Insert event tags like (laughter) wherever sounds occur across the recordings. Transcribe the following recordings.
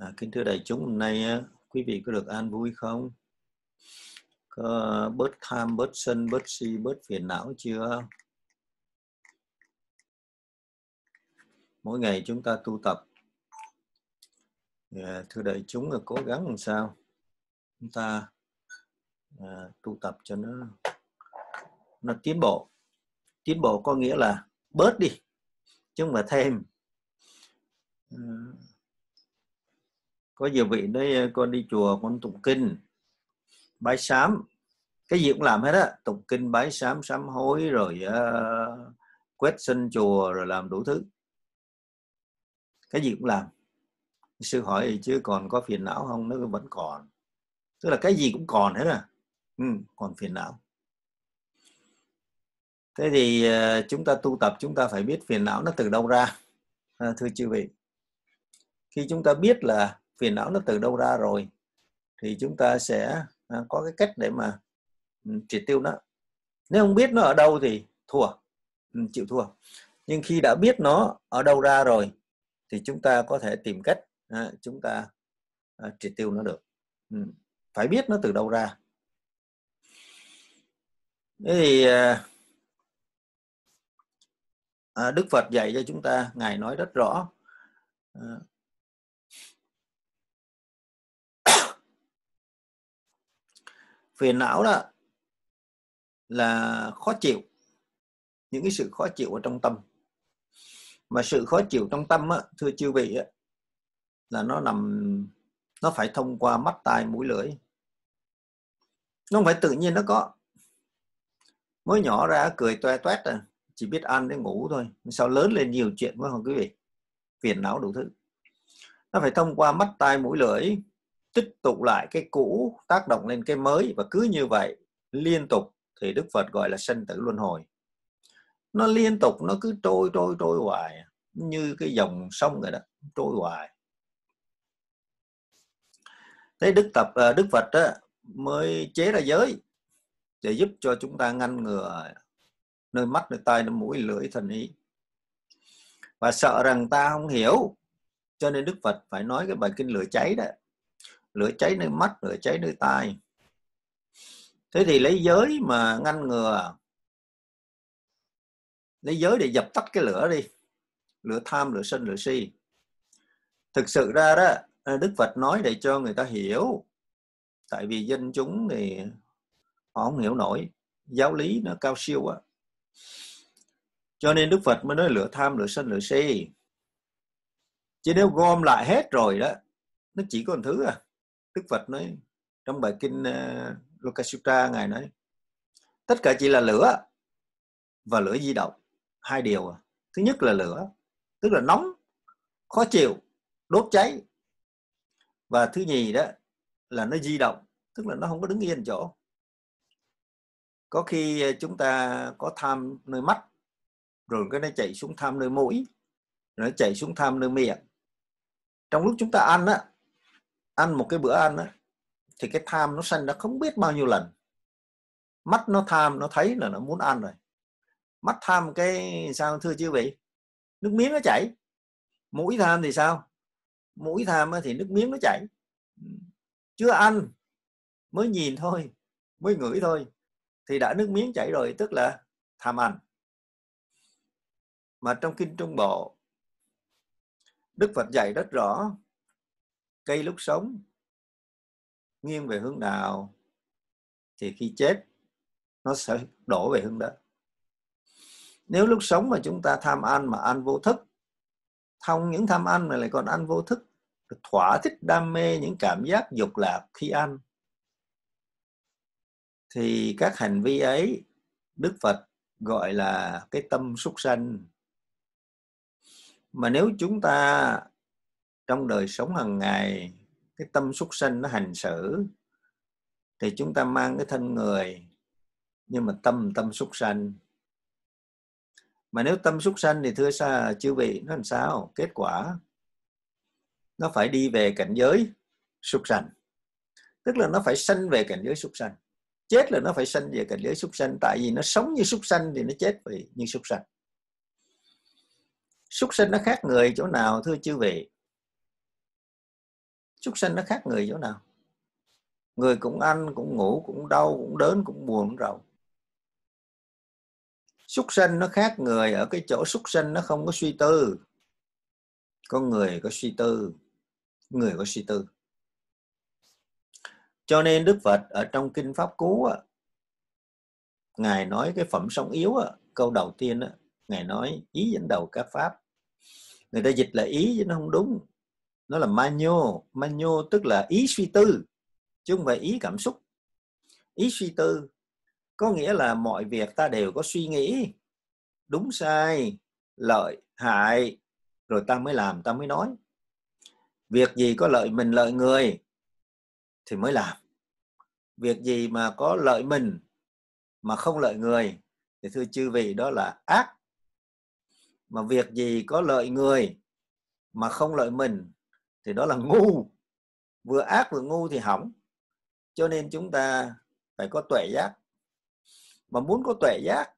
À, kính thưa đại chúng, hôm nay quý vị có được an vui không? Có bớt tham, bớt sân, bớt si, bớt phiền não chưa? Mỗi ngày chúng ta tu tập. À, thưa đại chúng là cố gắng làm sao chúng ta à, tu tập cho nó nó tiến bộ. Tiến bộ có nghĩa là bớt đi, chứ không phải thêm. À, có nhiều vị nói con đi chùa con tụng kinh. Bái sám cái gì cũng làm hết á tụng kinh bái sám sám hối rồi uh, quét sân chùa rồi làm đủ thứ. Cái gì cũng làm. Sư hỏi chứ còn có phiền não không? Nó vẫn còn. Tức là cái gì cũng còn hết à. Ừ, còn phiền não. Thế thì uh, chúng ta tu tập chúng ta phải biết phiền não nó từ đâu ra. À, thưa chư vị. Khi chúng ta biết là phiền não nó từ đâu ra rồi, thì chúng ta sẽ à, có cái cách để mà ừ, triệt tiêu nó. Nếu không biết nó ở đâu thì thua ừ, chịu thua. Nhưng khi đã biết nó ở đâu ra rồi, thì chúng ta có thể tìm cách à, chúng ta à, triệt tiêu nó được. Ừ, phải biết nó từ đâu ra. Thế thì Đức Phật dạy cho chúng ta, ngài nói rất rõ phiền não đó là khó chịu những cái sự khó chịu ở trong tâm. Mà sự khó chịu trong tâm á, thưa chư vị á, là nó nằm nó phải thông qua mắt tai mũi lưỡi. Nó không phải tự nhiên nó có. Mới nhỏ ra cười toe toét à chỉ biết ăn để ngủ thôi. Sao lớn lên nhiều chuyện quá không quý vị? Phiền não đủ thứ. Nó phải thông qua mắt tai mũi lưỡi tích tụ lại cái cũ tác động lên cái mới và cứ như vậy liên tục thì Đức Phật gọi là sanh tử luân hồi. Nó liên tục nó cứ trôi trôi trôi hoài như cái dòng sông vậy đó trôi hoài. Thế Đức tập à, Đức Phật đó, mới chế ra giới để giúp cho chúng ta ngăn ngừa nơi mắt nơi tai nơi mũi lưỡi thần ý. Và sợ rằng ta không hiểu cho nên Đức Phật phải nói cái bài kinh lửa cháy đó lửa cháy nơi mắt, lửa cháy nơi tai. Thế thì lấy giới mà ngăn ngừa. Lấy giới để dập tắt cái lửa đi. Lửa tham, lửa sân, lửa si. Thực sự ra đó, đức phật nói để cho người ta hiểu. Tại vì dân chúng thì họ không hiểu nổi. Giáo lý nó cao siêu quá cho nên đức phật mới nói lửa tham, lửa sân, lửa si. Chứ nếu gom lại hết rồi đó, nó chỉ có một thứ à. Đức Phật nói trong bài kinh ờ, uh, Lokasutra ngài nói tất cả chỉ là lửa và lửa di động hai điều à. thứ nhất là lửa tức là nóng khó chịu đốt cháy. Và thứ nhì đó là nó di động tức là nó không có đứng yên chỗ. Có khi ờ, chúng ta có tham nơi mắt rồi cái nó chạy xuống tham nơi mũi rồi nó chạy xuống tham nơi miệng. Trong lúc chúng ta ăn á ăn một cái bữa ăn á, thì cái tham nó sanh nó không biết bao nhiêu lần. Mắt nó tham, nó thấy là nó muốn ăn rồi. Mắt tham cái sao thưa chư vị? Nước miếng nó chảy. Mũi tham thì sao? Mũi tham thì nước miếng nó chảy. Chưa ăn, mới nhìn thôi, mới ngửi thôi, thì đã nước miếng chảy rồi, tức là tham ăn. Mà trong kinh trung bộ, đức phật dạy rất rõ cây lúc sống, nghiêng về hướng nào thì khi chết, nó sẽ đổ về hướng đó nếu lúc sống mà chúng ta tham ăn mà ăn vô thức không những tham ăn mà lại còn ăn vô thức thỏa thích đam mê những cảm giác dục lạc khi ăn, thì các hành vi ấy, đức phật gọi là cái tâm súc sanh. Mà nếu chúng ta trong đời sống hàng ngày, cái tâm súc sanh nó hành xử, thì chúng ta mang cái thân người, nhưng mà tâm tâm súc sanh. Mà nếu tâm súc sanh thì thưa xa chư vị, nó làm sao? Kết quả, nó phải đi về cảnh giới súc sanh. Tức là nó phải sanh về cảnh giới súc sanh. Chết là nó phải sanh về cảnh giới súc sanh, tại vì nó sống như súc sanh thì nó chết vì như súc sanh. Súc sanh nó khác người chỗ nào, thưa chư vị? Súc sinh nó khác người chỗ nào? Người cũng ăn cũng ngủ cũng đau cũng đớn cũng buồn cũng rầu. Súc sinh nó khác người ở cái chỗ súc sinh nó không có suy tư. Con người có suy tư. Người có suy tư. Cho nên đức phật ở trong kinh pháp cú á, ngài nói cái phẩm sống yếu á, câu đầu tiên á, ngài nói ý dẫn đầu các pháp. Người ta dịch là ý chứ nó không đúng nó là manyo. Manyo tức là ý suy tư, chứ không phải ý cảm xúc. Ý suy tư có nghĩa là mọi việc ta đều có suy nghĩ. Đúng sai, lợi, hại, rồi ta mới làm, ta mới nói. Việc gì có lợi mình lợi người thì mới làm. Việc gì mà có lợi mình mà không lợi người thì thưa chư vị, đó là ác. Mà việc gì có lợi người mà không lợi mình thì đó là ngu. Vừa ác vừa ngu thì hỏng. Cho nên chúng ta phải có tuệ giác. Mà muốn có tuệ giác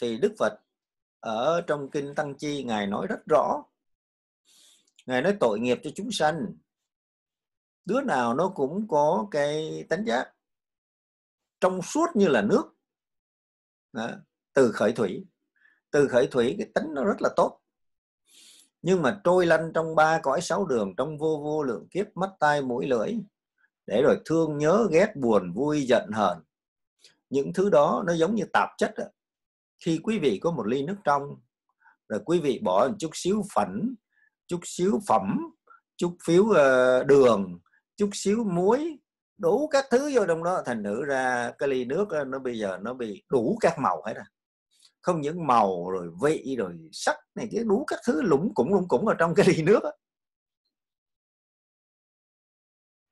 thì đức phật ở trong kinh tăng chi ngài nói rất rõ. Ngài nói tội nghiệp cho chúng sanh. Đứa nào nó cũng có cái tánh giác trong suốt như là nước. Đó, từ khởi thủy. Từ khởi thủy cái tính nó rất là tốt nhưng mà trôi lăn trong ba cõi sáu đường trong vô vô lượng kiếp mắt tai mũi lưỡi, để rồi thương nhớ, ghét, buồn, vui, giận, hờn những thứ đó nó giống như tạp chất đó. khi quý vị có một ly nước trong, rồi quý vị bỏ một chút xíu phấn chút xíu phẩm, chút xíu ờ, đường, chút xíu muối, đủ các thứ vô trong đó, thành nữ ra cái ly nước nó bây giờ nó bị đủ các màu hết rồi không những màu rồi vị rồi sắc này cái đủ các thứ lủng cũng lủng cũng ở trong cái (laughs) ly nước đó.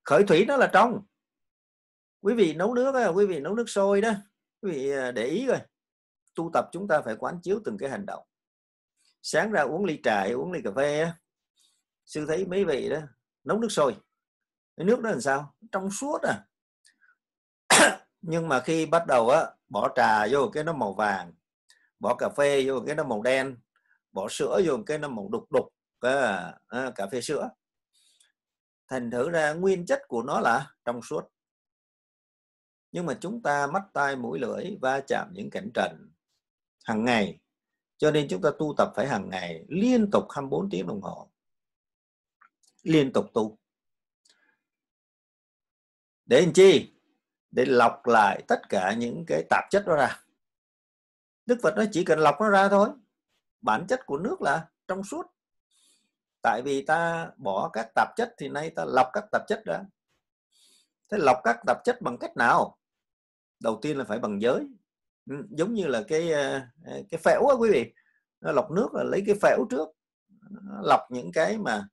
khởi thủy nó là trong. Quý vị nấu nước đó, quý vị nấu nước sôi đó quý vị à, để ý rồi tu tập chúng ta phải quán chiếu từng cái hành động. Sáng ra uống ly trà uống ly cà phê đó. sư thấy mấy vị đó nấu nước sôi. Cái nước đó làm sao? Trong suốt à. (coughs) Nhưng mà khi bắt đầu á bỏ trà vô cái nó màu vàng bỏ cà phê vô cái nó màu đen bỏ sữa vô cái nó màu đục đục à, à, cà phê sữa. Thành thử ra nguyên chất của nó là trong suốt. Nhưng mà chúng ta mắt tai mũi lưỡi va chạm những cảnh trần hàng ngày. Cho nên chúng ta tu tập phải hàng ngày liên tục 24 tiếng đồng hồ. Liên tục tu. Để làm chi? Để lọc lại tất cả những cái tạp chất đó ra. Đức Phật nó chỉ cần lọc nó ra thôi. Bản chất của nước là trong suốt. Tại vì ta bỏ các tạp chất thì nay ta lọc các tạp chất ra thế lọc các tạp chất bằng cách nào? Đầu tiên là phải bằng giới. Ừ, giống như là cái ờ, ờ, cái phễu á quý vị. Nó lọc nước là lấy cái phễu trước. Lọc những cái mà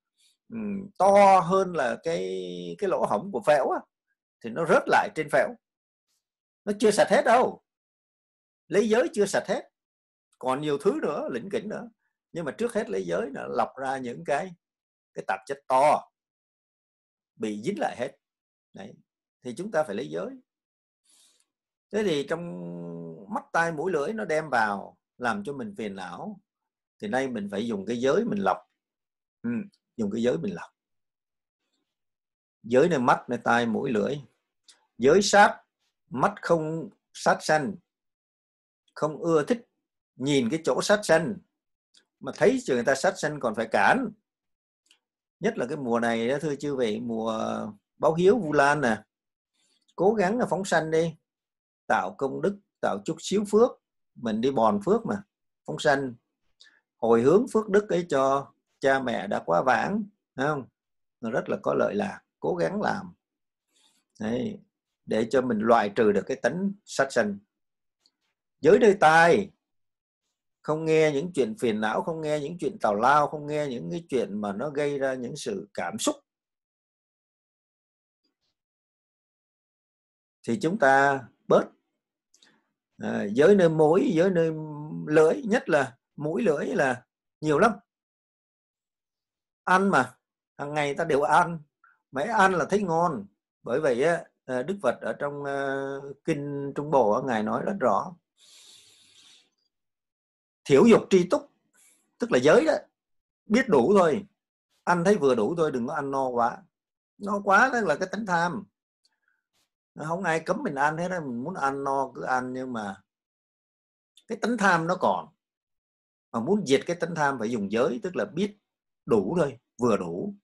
um, to hơn là cái cái lỗ hổng của phễu á thì nó rớt lại trên phễu. Nó chưa sạch hết đâu lấy giới chưa sạch hết. Còn nhiều thứ nữa lĩnh kỉnh nữa. Nhưng mà trước hết lấy giới là lọc ra những cái cái tạp chất to bị dính lại hết. Đấy. thì chúng ta phải lấy giới. Thế thì trong mắt tai mũi lưỡi nó đem vào làm cho mình phiền não thì nay mình phải dùng cái giới mình lọc. Ừ, dùng cái giới mình lọc. Giới này mắt này tai mũi lưỡi. Giới sát mắt không sát sanh không ưa thích nhìn cái chỗ sát sanh mà thấy người ta sát sanh còn phải cản. Nhất là cái mùa này đó thưa chư vị mùa báo hiếu vu lan nè cố gắng là phóng sanh đi tạo công đức tạo chút xíu phước mình đi bòn phước mà phóng sanh hồi hướng phước đức ấy cho cha mẹ đã quá vãng không? Nó rất là có lợi lạc cố gắng làm. Đấy, để cho mình loại trừ được cái tính sát sanh giới nơi tai. Không nghe những chuyện phiền não không nghe những chuyện tào lao không nghe những cái chuyện mà nó gây ra những sự cảm xúc. Thì chúng ta bớt. À, giới nơi mũi giới nơi lưỡi nhất là mũi lưỡi là nhiều lắm. Ăn mà hàng ngày ta đều ăn. Mấy ăn là thấy ngon. Bởi vậy á à, đức phật ở trong uh, kinh trung bộ ngài nói rất rõ thiểu dục tri túc, tức là giới đó, biết đủ thôi. Ăn thấy vừa đủ thôi, đừng có ăn no quá. No quá đó là cái tánh tham. Không ai cấm mình ăn hết á, mình muốn ăn no cứ ăn, nhưng mà cái tánh tham nó còn. Mà muốn diệt cái tánh tham phải dùng giới, tức là biết đủ thôi, vừa đủ.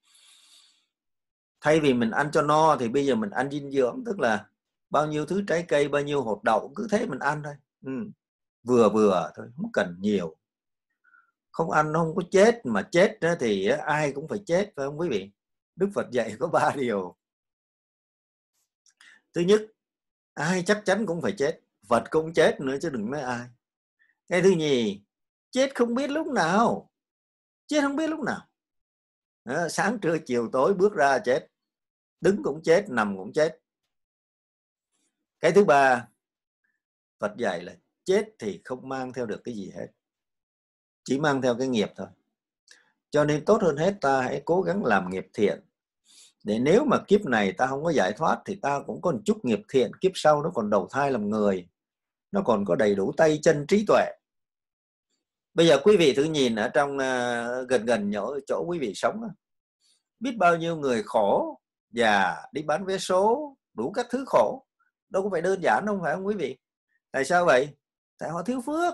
Thay vì mình ăn cho no thì bây giờ mình ăn dinh dưỡng, tức là bao nhiêu thứ trái cây, bao nhiêu hột đậu, cứ thế mình ăn thôi. Ừ vừa vừa thôi không cần nhiều. Không ăn không có chết mà chết thì ai cũng phải chết phải không quý vị? Đức phật dạy có ba điều. Thứ nhất ai chắc chắn cũng phải chết vật cũng chết nữa chứ đừng nói ai. Cái thứ nhì chết không biết lúc nào. Chết không biết lúc nào. Đó, sáng trưa chiều tối bước ra chết. Đứng cũng chết nằm cũng chết. Cái thứ ba Phật dạy là chết thì không mang theo được cái gì hết. Chỉ mang theo cái nghiệp thôi. Cho nên tốt hơn hết ta hãy cố gắng làm nghiệp thiện. Để nếu mà kiếp này ta không có giải thoát thì ta cũng có một chút nghiệp thiện kiếp sau nó còn đầu thai làm người. Nó còn có đầy đủ tay chân trí tuệ. Bây giờ quý vị thử nhìn ở trong uh, gần gần chỗ, chỗ quý vị sống biết bao nhiêu người khổ già đi bán vé số đủ các thứ khổ. Đâu có phải đơn giản đâu phải không quý vị? Tại sao vậy? Tại họ thiếu phước.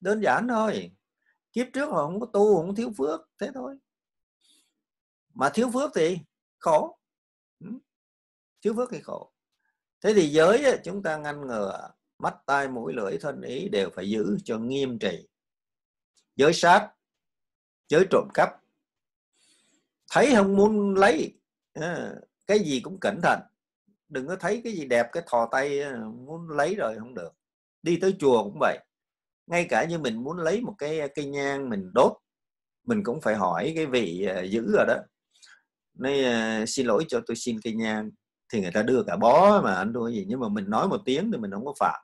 Đơn giản thôi. Kiếp trước họ không có tu, không thiếu phước. Thế thôi. Mà thiếu phước thì khổ. Ừ. Thiếu phước thì khổ. Thế thì giới chúng ta ngăn ngừa, mắt, tai, mũi, lưỡi, thân ý đều phải giữ cho nghiêm trì. Giới sát, giới trộm cắp. Thấy không muốn lấy à, cái gì cũng cẩn thận. Đừng có thấy cái gì đẹp, cái thò tay à, muốn lấy rồi không được đi tới chùa cũng vậy. Ngay cả như mình muốn lấy một cái cây nhang mình đốt, mình cũng phải hỏi cái vị à, giữ rồi đó. Nói à, xin lỗi cho tôi xin cây nhang. Thì người ta đưa cả bó mà anh đua gì, nhưng mà mình nói một tiếng thì mình không có phạm.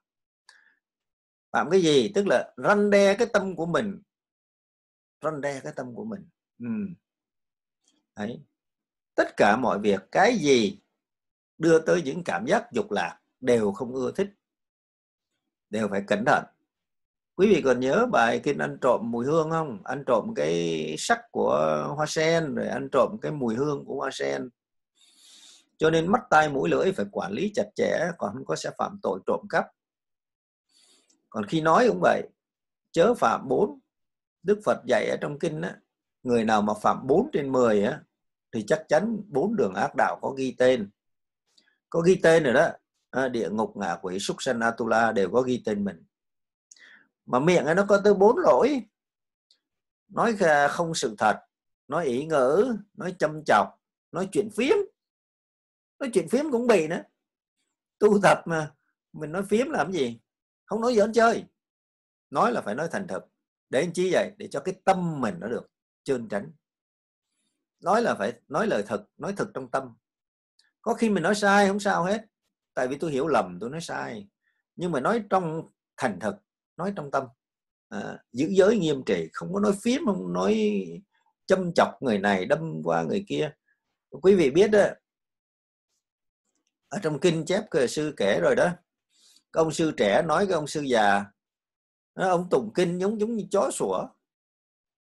Phạm cái gì? Tức là răn đe cái tâm của mình. Răn đe cái tâm của mình. Ừ. Đấy. tất cả mọi việc, cái gì đưa tới những cảm giác dục lạc đều không ưa thích đều phải cẩn thận. Quý vị còn nhớ bài kinh ăn trộm mùi hương không? Ăn trộm cái sắc của hoa sen, rồi ăn trộm cái mùi hương của hoa sen. Cho nên mắt, tai, mũi, lưỡi phải quản lý chặt chẽ, còn không có sẽ phạm tội trộm cắp. Còn khi nói cũng vậy, chớ phạm bốn. Đức phật dạy ở trong kinh á, người nào mà phạm bốn trên 10 á, thì chắc chắn bốn đường ác đạo có ghi tên. Có ghi tên rồi đó Ờ, địa ngục ngạ quỷ súc sanh atula đều có ghi tên mình. Mà miệng ấy nó có tới bốn lỗi. Nói không sự thật, nói ý ngữ, nói châm chọc, nói chuyện phiếm nói chuyện phiếm cũng bị nữa. Tu tập mà, mình nói phiếm làm gì? Không nói giỡn chơi. Nói là phải nói thành thật. Để anh chí vậy? Để cho cái tâm mình nó được trơn tránh. Nói là phải nói lời thật, nói thật trong tâm. Có khi mình nói sai, không sao hết tại vì tôi hiểu lầm tôi nói sai. Nhưng mà nói trong thành thật nói trong tâm à, giữ giới nghiêm trị không có nói phím không nói châm chọc người này đâm qua người kia. Quý vị biết đó ở trong kinh chép cơ sư kể rồi đó cái ông sư trẻ nói với ông sư già nó ông tụng kinh giống giống như chó sủa.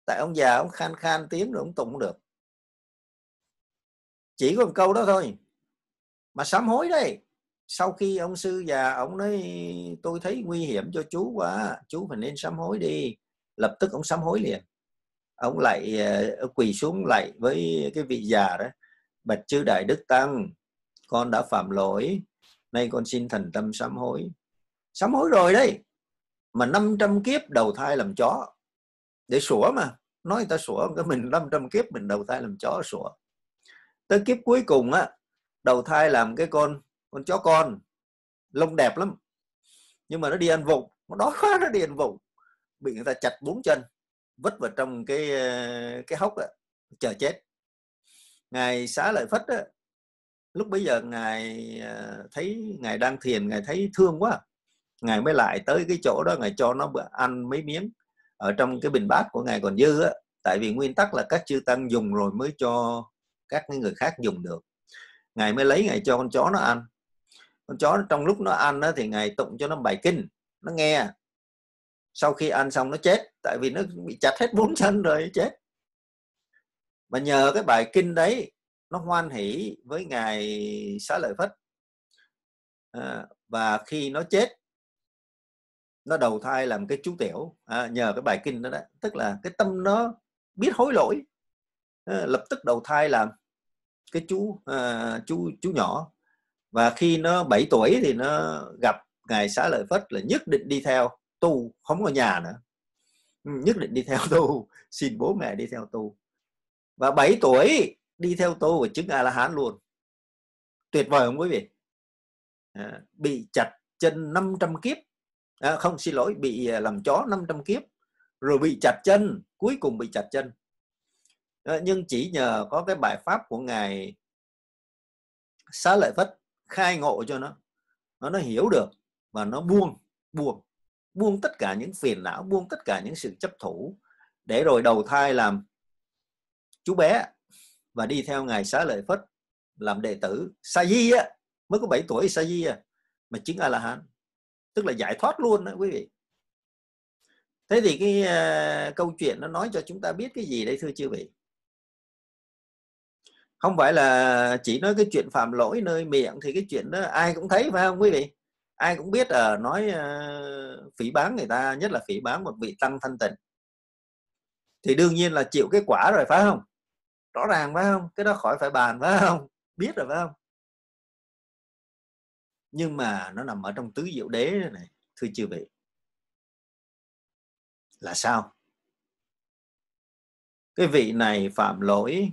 Tại ông già ông khan khan tiếng rồi ông tụng được. Chỉ có một câu đó thôi mà sám hối đây sau khi ông sư già, ông nói, tôi thấy nguy hiểm cho chú quá, chú phải nên sám hối đi. Lập tức ông sám hối liền. Ông lại ờ, quỳ xuống lại với cái vị già đó. Bạch chư đại đức tăng, con đã phạm lỗi, nay con xin thành tâm sám hối. Sám hối rồi đấy mà 500 kiếp đầu thai làm chó. Để sủa mà, nói người ta sủa cái mình 500 kiếp mình đầu thai làm chó sủa. Tới kiếp cuối cùng á, đầu thai làm cái con con chó con lông đẹp lắm. Nhưng mà nó đi ăn vụng nó đói quá nó đi ăn vụng. Bị người ta chặt bốn chân vứt vào trong cái cái hốc đó, chờ chết. Ngài xá lợi phất đó, lúc bấy giờ ngài à, thấy ngài đang thiền ngài thấy thương quá. Ngài mới lại tới cái chỗ đó ngài cho nó ăn mấy miếng ở trong cái bình bát của ngài còn dư á. Tại vì nguyên tắc là các chư tăng dùng rồi mới cho các người khác dùng được. Ngài mới lấy ngài cho con chó nó ăn con chó trong lúc nó ăn đó, thì ngài tụng cho nó bài kinh nó nghe. Sau khi ăn xong nó chết tại vì nó bị chặt hết bốn chân rồi chết. Mà nhờ cái bài kinh đấy nó hoan hỷ với ngài xá lợi phất. À, và khi nó chết nó đầu thai làm cái chú tiểu. À, nhờ cái bài kinh đó đó tức là cái tâm nó biết hối lỗi. À, lập tức đầu thai làm cái chú à, chú chú nhỏ và khi nó 7 tuổi thì nó gặp ngài xá lợi phất là nhất định đi theo tu không có nhà nữa. Ừ, nhất định đi theo (laughs) tu xin bố mẹ đi theo tu. Và 7 tuổi đi theo tu và chứng a la hán luôn. Tuyệt vời không quý vị? À, bị chặt chân 500 kiếp. À, không xin lỗi bị à, làm chó 500 kiếp. Rồi bị chặt chân cuối cùng bị chặt chân. À, nhưng chỉ nhờ có cái bài pháp của ngài xá lợi phất khai ngộ cho nó nó nó hiểu được và nó buông buông buông tất cả những phiền não buông tất cả những sự chấp thủ để rồi đầu thai làm chú bé và đi theo ngài xá lợi phất làm đệ tử. Sa di á mới có 7 tuổi sa di à mà chứng a la hán tức là giải thoát luôn đó quý vị. Thế thì cái uh, câu chuyện nó nói cho chúng ta biết cái gì đây thưa chư vị? Không phải là chỉ nói cái chuyện phạm lỗi nơi miệng thì cái chuyện đó ai cũng thấy phải không quý vị? Ai cũng biết ở uh, nói uh, phỉ bán người ta nhất là phỉ bán một vị tăng thanh tịnh. Thì đương nhiên là chịu cái quả rồi phải không? Rõ ràng phải không? Cái đó khỏi phải bàn phải không? Biết rồi phải không? Nhưng mà nó nằm ở trong tứ diệu đế này thưa chư vị. Là sao? Cái vị này phạm lỗi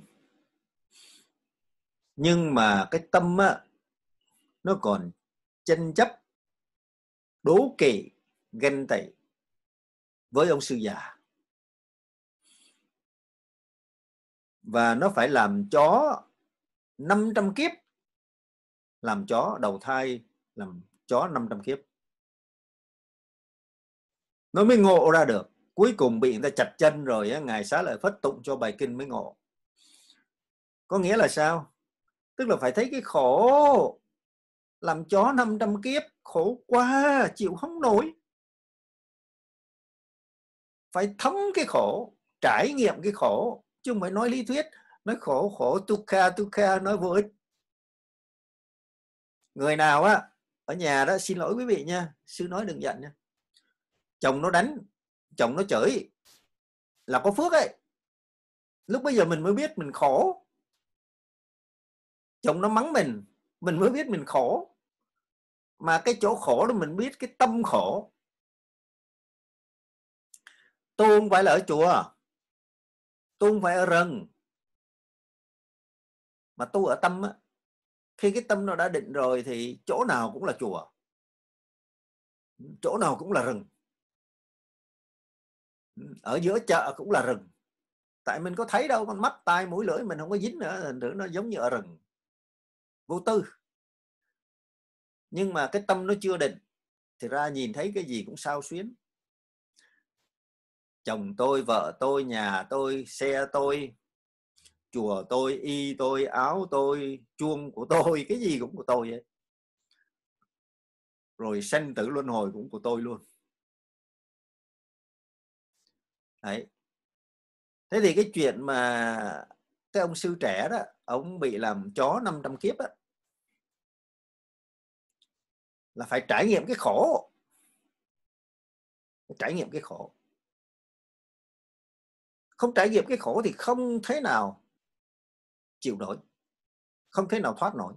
nhưng mà cái tâm á, nó còn tranh chấp, đố kỵ, ganh tị với ông sư già. Và nó phải làm chó 500 kiếp, làm chó đầu thai, làm chó 500 kiếp. Nó mới ngộ ra được. Cuối cùng bị người ta chặt chân rồi ngài xá lợi phất tụng cho bài kinh mới ngộ. Có nghĩa là sao? Tức là phải thấy cái khổ. Làm chó 500 kiếp, khổ quá, chịu không nổi. Phải thấm cái khổ, trải nghiệm cái khổ. Chứ không phải nói lý thuyết, nói khổ khổ, tukha tukha, nói vô ích. Người nào á, ở nhà đó, xin lỗi quý vị nha, sư nói đừng giận nha. Chồng nó đánh, chồng nó chửi. Là có phước ấy. Lúc bây giờ mình mới biết mình khổ chồng nó mắng mình mình mới biết mình khổ. Mà cái chỗ khổ đó mình biết cái tâm khổ. Tôi không phải là ở chùa tôi không phải ở rừng. Mà tu ở tâm á, khi cái tâm nó đã định rồi thì chỗ nào cũng là chùa, chỗ nào cũng là rừng. Ở giữa chợ cũng là rừng. Tại mình có thấy đâu, con mắt, tai, mũi, lưỡi mình không có dính nữa, thành thử nó giống như ở rừng vô tư. Nhưng mà cái tâm nó chưa định, thì ra nhìn thấy cái gì cũng sao xuyến. Chồng tôi, vợ tôi, nhà tôi, xe tôi, chùa tôi, y tôi, áo tôi, chuông của tôi, cái gì cũng của tôi vậy. Rồi sanh tử luân hồi cũng của tôi luôn. Đấy. Thế thì cái chuyện mà cái ông sư trẻ đó ông bị làm chó 500 kiếp á là phải trải nghiệm cái khổ. Phải trải nghiệm cái khổ. Không trải nghiệm cái khổ thì không thế nào chịu nổi không thế nào thoát nổi.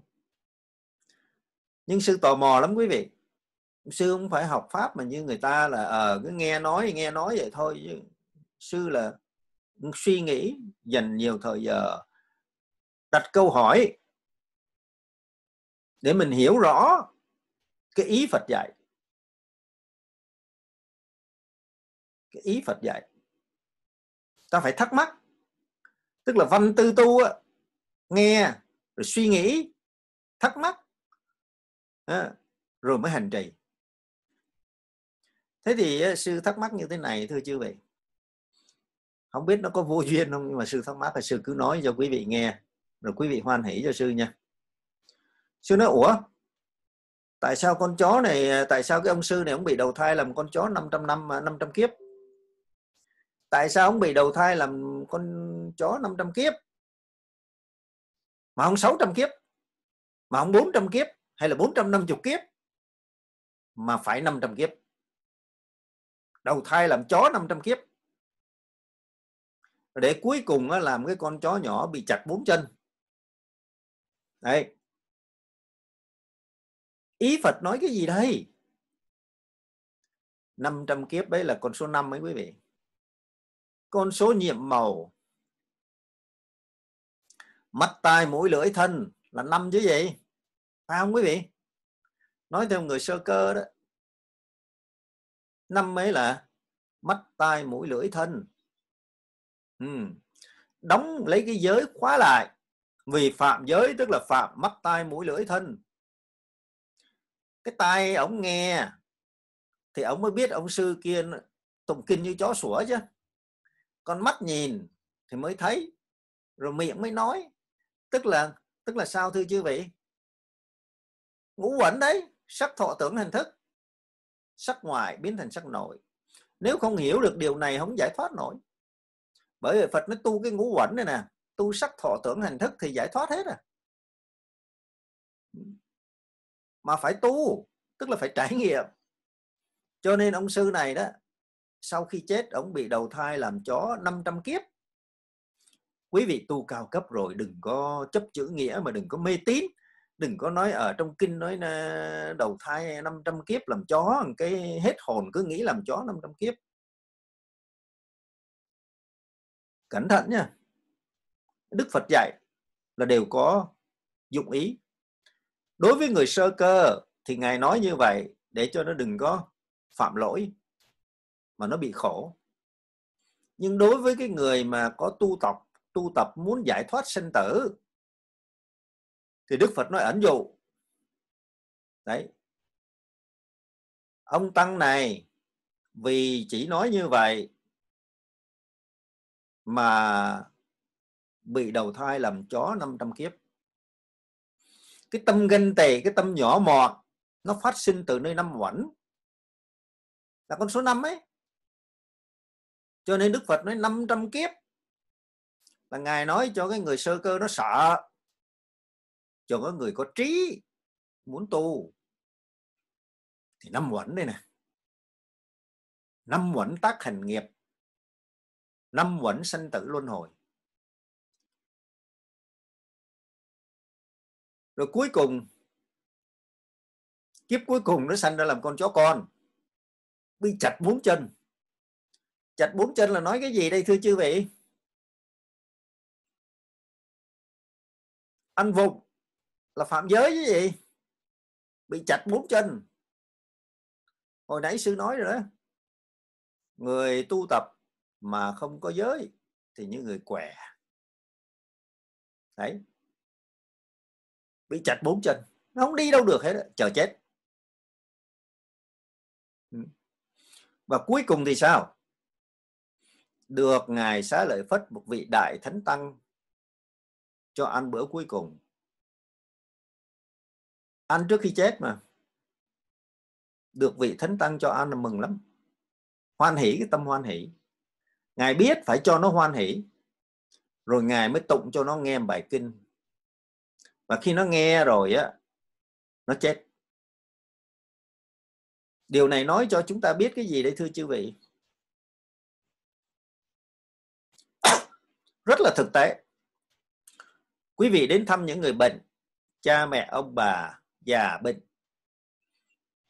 Nhưng sư tò mò lắm quý vị. Sư không phải học pháp mà như người ta là ờ à, cứ nghe nói nghe nói vậy thôi chứ sư là suy nghĩ dành nhiều thời giờ đặt câu hỏi để mình hiểu rõ cái ý Phật dạy. Cái ý Phật dạy. Ta phải thắc mắc. Tức là văn tư tu á, nghe rồi suy nghĩ thắc mắc à, rồi mới hành trì. Thế thì sư thắc mắc như thế này thưa chư vị. Không biết nó có vô (laughs) duyên không nhưng mà sư thắc mắc là sư cứ nói cho quý vị nghe rồi quý vị hoan hỷ cho sư nha. Sư nói, ủa, tại sao con chó này, tại sao cái ông sư này ông bị đầu thai làm con chó 500 năm 500 à, kiếp? Tại sao ông bị đầu thai làm con chó 500 kiếp? Mà ông 600 kiếp, mà ông 400 kiếp, hay là 450 kiếp, mà phải 500 kiếp? Đầu thai làm chó 500 kiếp. Để cuối cùng làm cái con chó nhỏ bị chặt bốn chân đấy. Ý Phật nói cái gì đây? 500 kiếp đấy là con số 5 ấy quý vị. Con số nhiệm màu. Mắt tai mũi lưỡi thân là năm chứ gì? Phải không quý vị? Nói theo người sơ cơ đó. Năm ấy là mắt tai mũi lưỡi thân. Ừ. đóng lấy cái giới khóa lại vì phạm giới tức là phạm mắt tai mũi lưỡi thân. Cái tai ổng nghe thì ông mới biết ông sư kia tụng kinh như chó sủa chứ. Con mắt nhìn thì mới thấy, rồi miệng mới nói. Tức là tức là sao thưa chư vị? Ngũ quẩn đấy, sắc thọ tưởng hình thức. Sắc ngoài biến thành sắc nội. Nếu không hiểu được điều này không giải thoát nổi. Bởi vì Phật nó tu cái ngũ quẩn này nè tu sắc thọ tưởng hành thức thì giải thoát hết à. Mà phải tu, tức là phải trải nghiệm. Cho nên ông sư này đó, sau khi chết, ông bị đầu thai làm chó 500 kiếp. Quý vị tu cao cấp rồi, đừng có chấp chữ nghĩa mà đừng có mê tín. Đừng có nói ở trong kinh nói là đầu thai 500 kiếp làm chó, cái hết hồn cứ nghĩ làm chó 500 kiếp. Cẩn thận nha. Đức Phật dạy là đều có dụng ý. Đối với người sơ cơ thì ngài nói như vậy để cho nó đừng có phạm lỗi, mà nó bị khổ. Nhưng đối với cái người mà có tu tập tu tập muốn giải thoát sinh tử, thì Đức Phật nói ẩn dụ. Đấy. Ông tăng này vì chỉ nói như vậy mà bị đầu thai làm chó 500 kiếp. Cái tâm ganh tề cái tâm nhỏ mọt nó phát sinh từ nơi năm uẩn, là con số 5 ấy. Cho nên Đức Phật nói 500 kiếp. Là Ngài nói cho cái người sơ cơ nó sợ. Cho có người có trí muốn tu. Thì năm uẩn đây nè. Năm uẩn tác hành nghiệp. Năm uẩn sanh tử luân hồi. Rồi cuối cùng, kiếp cuối cùng nó sanh ra làm con chó con. Bị chặt bốn chân. Chặt bốn chân là nói cái gì đây, thưa chư vị? Ăn vụng là phạm giới chứ gì? Bị chặt bốn chân. Hồi nãy sư nói rồi đó. Người tu tập mà không có giới thì như người què. Đấy bị chặt bốn chân. Nó không đi đâu được hết chờ chết. Ừ. Và cuối cùng thì sao? Được ngài xá lợi phất một vị đại thánh tăng cho ăn bữa cuối cùng. Ăn trước khi chết mà. Được vị thánh tăng cho ăn là mừng lắm. Hoan hỷ, cái tâm hoan hỷ. Ngài biết phải cho nó hoan hỷ, rồi ngài mới tụng cho nó nghe bài kinh và khi nó nghe rồi á nó chết. Điều này nói cho chúng ta biết cái gì đây thưa chư vị? Rất là thực tế. Quý vị đến thăm những người bệnh cha mẹ ông bà già bệnh.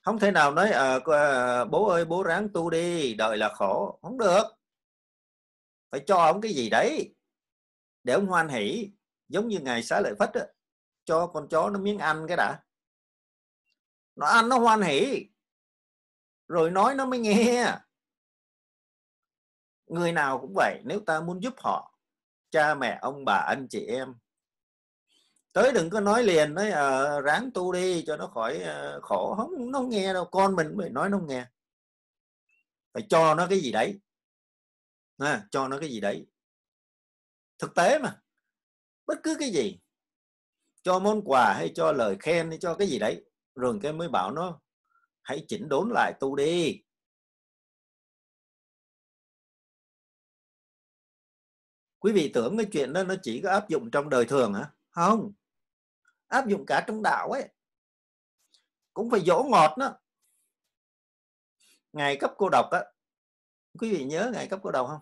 Không thể nào nói à, bố ơi bố ráng tu đi đời là khổ. Không được. Phải cho ông cái gì đấy để ông hoan hỷ giống như ngài xá lợi phất đó, cho con chó nó miếng ăn cái đã. Nó ăn nó hoan hỉ, rồi nói nó mới nghe. Người nào cũng vậy nếu ta muốn giúp họ cha mẹ ông bà anh chị em tới đừng có nói liền nói à, ráng tu đi cho nó khỏi à, khổ. Không nó nghe đâu con mình mới nói nó nghe. Phải cho nó cái gì đấy. À, cho nó cái gì đấy. Thực tế mà. Bất cứ cái gì cho món quà hay cho lời khen hay cho cái gì đấy, rồi cái mới bảo nó, hãy chỉnh đốn lại tu đi. Quý vị tưởng cái chuyện đó nó chỉ có áp dụng trong đời thường hả? Không. Áp dụng cả trong đạo ấy. Cũng phải dỗ ngọt đó ngày cấp cô độc á, quý vị nhớ ngày cấp cô độc không?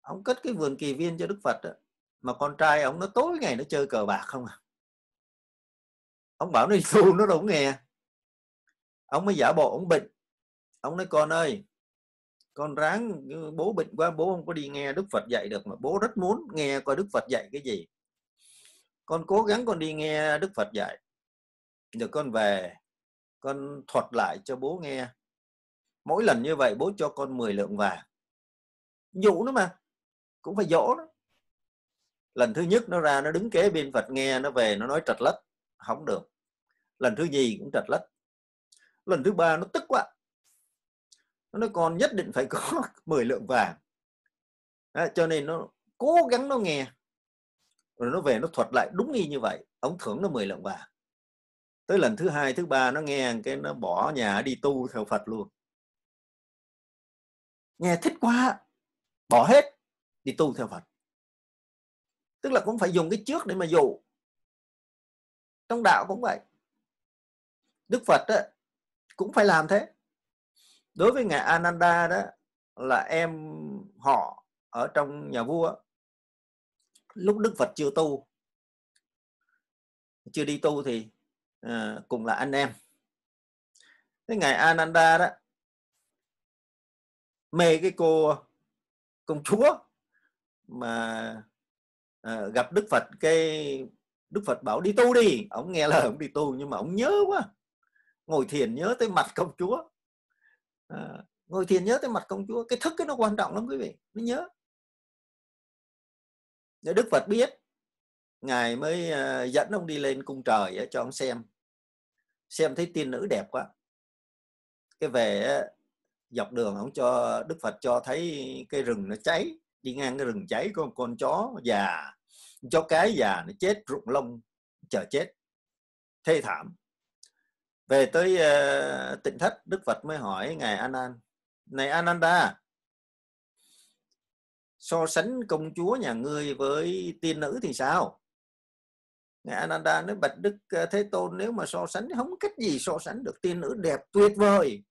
Ông cất cái vườn kỳ viên cho đức phật đó mà con trai ông nó tối ngày nó chơi cờ bạc không à? Ông bảo nó đi tu, nó đâu nghe. Ông mới giả bộ, ông bệnh ông nói, con ơi, con ráng bố bệnh quá, bố không có đi nghe đức phật dạy được mà bố rất muốn nghe coi đức phật dạy cái gì. Con cố gắng con đi nghe đức phật dạy. Rồi con về, con thuật lại cho bố nghe. Mỗi lần như vậy bố cho con 10 lượng vàng. Dụ nó mà, cũng phải dỗ nó lần thứ nhất nó ra nó đứng kế bên phật nghe nó về nó nói trật lất không được. Lần thứ gì cũng trật lất lần thứ ba nó tức quá. Nó nói con nhất định phải có (laughs) 10 lượng vàng. À, cho nên nó cố gắng nó nghe. Rồi nó về nó thuật lại đúng y như vậy. Ông thưởng nó 10 lượng vàng. Tới lần thứ hai thứ ba nó nghe cái nó bỏ nhà đi tu theo Phật luôn. Nghe thích quá. Bỏ hết đi tu theo Phật tức là cũng phải dùng cái trước để mà dụ. Trong đạo cũng vậy. Đức Phật đó, cũng phải làm thế. Đối với ngài Ananda đó là em họ ở trong nhà vua lúc Đức Phật chưa tu chưa đi tu thì à, cùng là anh em. Cái ngài Ananda đó mê cái cô công chúa mà à, gặp Đức Phật cái Đức Phật bảo đi tu đi. Ông nghe lời ông đi tu nhưng mà ông nhớ quá. Ngồi thiền nhớ tới mặt công chúa. À, ngồi thiền nhớ tới mặt công chúa. Cái thức cái nó quan trọng lắm quý vị. Nó nhớ. Để Đức Phật biết ngài mới ờ, dẫn ông đi lên cung trời cho ông xem. Xem thấy tiên nữ đẹp quá. Cái về dọc đường ông cho Đức Phật cho thấy cây rừng nó cháy đi ngang cái rừng cháy có một con chó già chó cái già nó chết rụng lông chờ chết. Thê thảm. Về tới ờ, uh, tịnh thất Đức Phật mới hỏi ngài Anan này Ananda so sánh công chúa nhà ngươi với tiên nữ thì sao? Ngài Ananda nói bạch Đức ờ, Thế Tôn nếu mà so sánh không cách gì so sánh được. Tiên nữ đẹp tuyệt vời.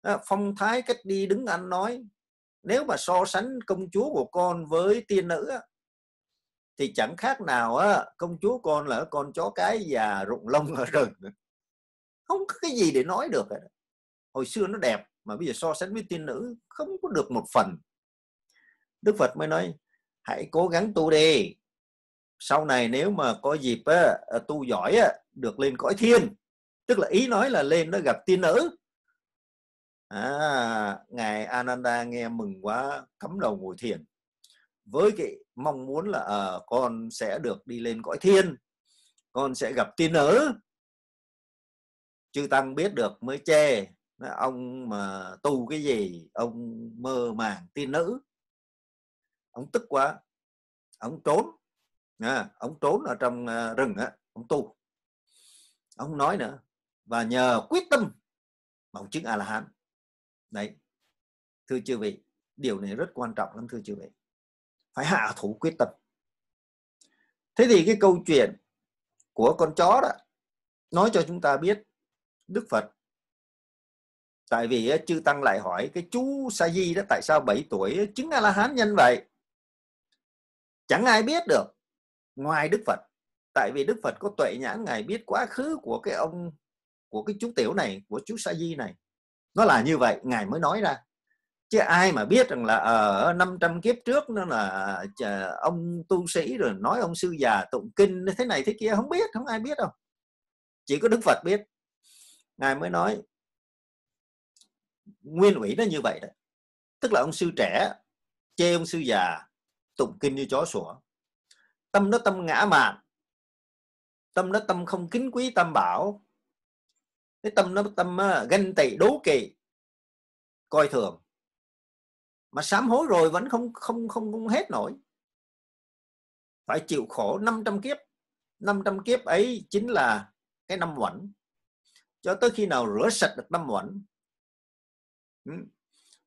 Ờ, phong thái cách đi đứng ăn nói nếu mà so sánh công chúa của con với tiên nữ thì chẳng khác nào á công chúa con là con chó cái già rụng lông ở rừng. Không có cái gì để nói được hồi xưa nó đẹp mà bây giờ so sánh với tiên nữ không có được một phần. Đức phật mới nói hãy cố gắng tu đi. Sau này nếu mà có dịp á, tu giỏi á, được lên cõi thiên. Tức là ý nói là lên nó gặp tiên nữ à, ngài Ananda nghe mừng quá cắm đầu ngồi thiền. Với cái mong muốn là à, con sẽ được đi lên cõi thiên con sẽ gặp tiên nữ. Chư tăng biết được mới chê ông mà tu cái gì ông mơ màng tiên nữ. Ông tức quá ông trốn. À, ông trốn ở trong ờ, rừng á ông tu. Ông nói nữa và nhờ quyết tâm mà ông chứng a la hán đấy. Thưa chư vị, điều này rất quan trọng lắm thưa chư vị. Phải hạ thủ quyết tâm. Thế thì cái câu chuyện của con chó đó, nói cho chúng ta biết đức phật. Tại vì chư tăng lại hỏi cái chú sa di đó, tại sao 7 tuổi chứng a la hán nhân vậy? Chẳng ai biết được ngoài đức phật. Tại vì đức phật có tuệ nhãn, ngài biết quá khứ của cái ông, của cái chú tiểu này, của chú sa di này nó là như vậy, ngài mới nói ra. Chứ ai mà biết rằng là ờ, ở 500 kiếp trước nó là ông tu sĩ rồi nói ông sư già tụng kinh, thế này thế kia, không biết, không ai biết đâu. Chỉ có đức phật biết. Ngài mới nói, nguyên ủy nó như vậy đấy tức là ông sư trẻ chê ông sư già tụng kinh như chó sủa. Tâm nó tâm ngã mạn. Tâm nó tâm không kính quý, tam bảo cái tâm nó tâm ganh tị đố kỵ coi thường. Mà sám hối rồi vẫn không không không, không hết nổi. Phải chịu khổ 500 kiếp. 500 kiếp ấy chính là cái năm uẩn. Cho tới khi nào rửa sạch được năm uẩn. Ừ.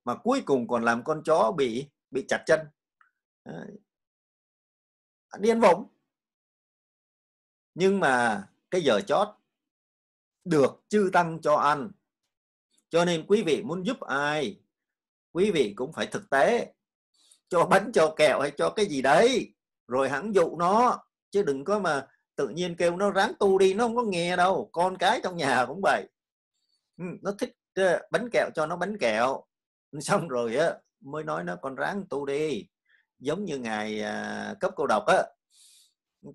Mà cuối cùng còn làm con chó bị bị chặt chân. Điên ăn vụng. Nhưng mà cái giờ chót được chư tăng cho ăn cho nên quý vị muốn giúp ai, quý vị cũng phải thực tế. Cho bánh, cho kẹo hay cho cái gì đấy, rồi hắn dụ nó. Chứ đừng có mà tự nhiên kêu nó ráng tu đi, nó không có nghe đâu. Con cái trong nhà cũng vậy. Ừ, nó thích ờ, bánh kẹo cho nó bánh kẹo. Xong rồi á, mới nói nó, con ráng tu đi. Giống như ngài à, cấp cô độc á.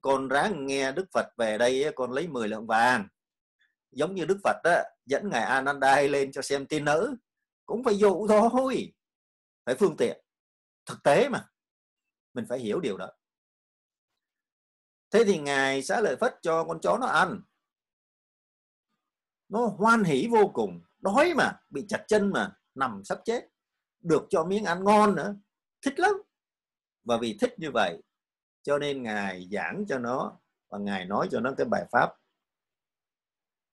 Con ráng nghe đức phật về đây con lấy 10 lượng vàng giống như đức phật đó dẫn ngài ananda lên cho xem tin nữ. Cũng phải dụ thôi. Phải phương tiện. Thực tế mà. Mình phải hiểu điều đó. Thế thì ngài xá lợi phất cho con chó nó ăn. Nó hoan hỉ vô cùng. Đói mà. Bị chặt chân mà. Nằm sắp chết. Được cho miếng ăn ngon nữa. Thích lắm. Và vì thích như vậy, cho nên ngài giảng cho nó và ngài nói cho nó cái bài pháp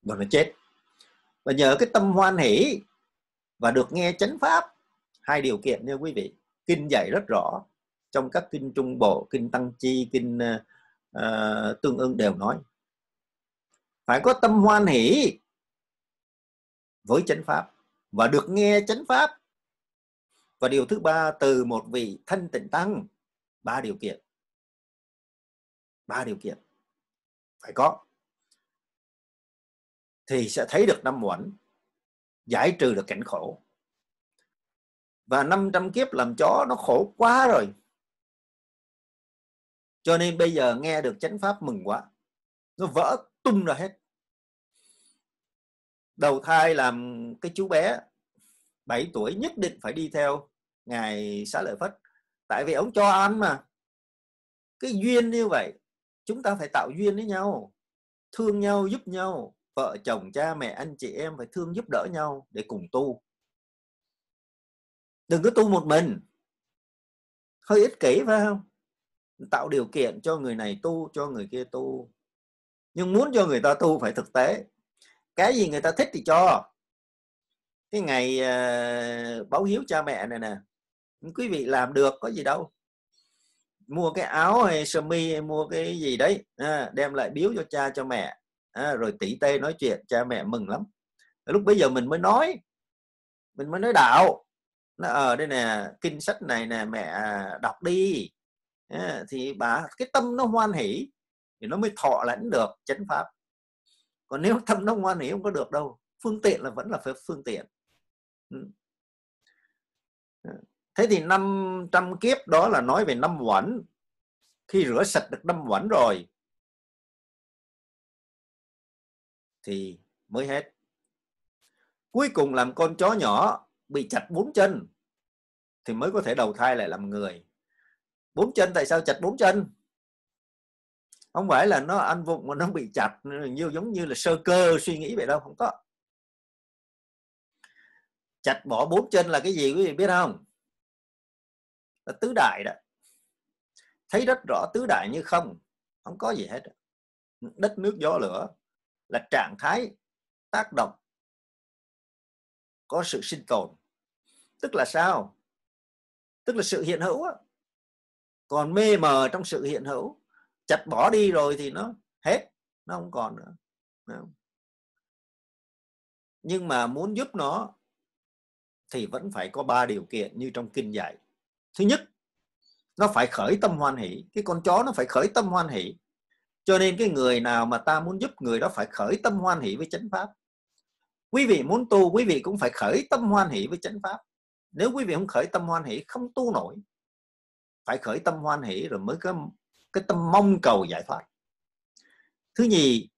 và nó chết. Và nhờ cái tâm hoan hỷ và được nghe chánh pháp hai điều kiện nha quý vị. Kinh dạy rất rõ trong các kinh trung bộ kinh tăng chi kinh uh, tương ưng đều nói. Phải có tâm hoan hỷ với chánh pháp và được nghe chánh pháp. Và điều thứ ba từ một vị thanh tịnh tăng ba điều kiện. Ba điều kiện phải có thì sẽ thấy được năm uẩn, giải trừ được cảnh khổ. Và 500 kiếp làm chó nó khổ quá rồi. Cho nên bây giờ nghe được chánh pháp mừng quá, nó vỡ tung ra hết. Đầu thai làm cái chú bé 7 tuổi nhất định phải đi theo ngài xá lợi phất. Tại vì ông cho ăn mà. Cái duyên như vậy, chúng ta phải tạo duyên với nhau, thương nhau, giúp nhau vợ chồng cha mẹ anh chị em phải thương giúp đỡ nhau để cùng tu. Đừng có tu một mình. Hơi ích kỷ phải không? Tạo điều kiện cho người này tu cho người kia tu. Nhưng muốn cho người ta tu phải thực tế. Cái gì người ta thích thì cho. Cái ngày uh, báo hiếu cha mẹ này nè quý vị làm được có gì đâu. Mua cái áo hay sơ mi hay mua cái gì đấy à, đem lại biếu cho cha cho mẹ à, rồi tỷ tê nói chuyện cha mẹ mừng lắm. Lúc bây giờ mình mới nói mình mới nói đạo. Nó ở à, đây nè kinh sách này nè mẹ à, đọc đi. À, thì bà cái tâm nó hoan hỷ thì nó mới thọ lãnh được chánh pháp. Còn nếu tâm nó hoan hỷ không có được đâu phương tiện là vẫn là phải phương tiện. Ừ. Thế thì 500 kiếp đó là nói về năm uẩn. Khi rửa sạch được năm uẩn rồi thì mới hết. Cuối cùng làm con chó nhỏ bị chặt bốn chân thì mới có thể đầu thai lại làm người. Bốn chân tại sao chặt bốn chân? Không phải là nó ăn vụng mà nó bị chặt như giống như là sơ cơ suy nghĩ vậy đâu, không có. Chặt bỏ bốn chân là cái gì quý vị biết không? Là tứ đại đó. Thấy rất rõ tứ đại như không không có gì hết. Đất, nước, gió, lửa là trạng thái tác động có sự sinh tồn. Tức là sao? Tức là sự hiện hữu còn mê mờ trong sự hiện hữu, chặt bỏ đi rồi thì nó hết, nó không còn nữa. Nhưng mà muốn giúp nó thì vẫn phải có ba điều kiện như trong kinh dạy. Thứ nhất, nó phải khởi tâm hoan hỷ. Cái con chó nó phải khởi tâm hoan hỷ cho nên cái người nào mà ta muốn giúp người đó phải khởi tâm hoan hỷ với chánh pháp. Quý vị muốn tu, quý vị cũng phải khởi tâm hoan hỷ với chánh pháp. Nếu quý vị không khởi tâm hoan hỷ, không tu nổi, phải khởi tâm hoan hỷ rồi mới có cái tâm mong cầu giải thoát. Thứ nhì,